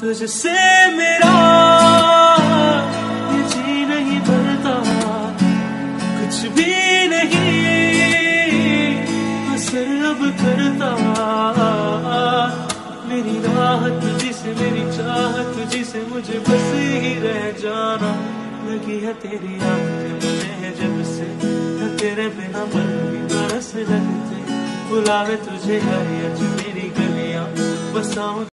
तुझसे मेरा ये जी नहीं भरता। कुछ भी नहीं, असर अब करता। मेरी राह तुझसे, मेरी चाह तुझसे मुझे बस ही रह जाना। लगी है तेरी आदत मुझे जब से तेरे बिना मन भी बरस लगते। बुलावे तुझे हर अज मेरी गलियाँ बसाऊं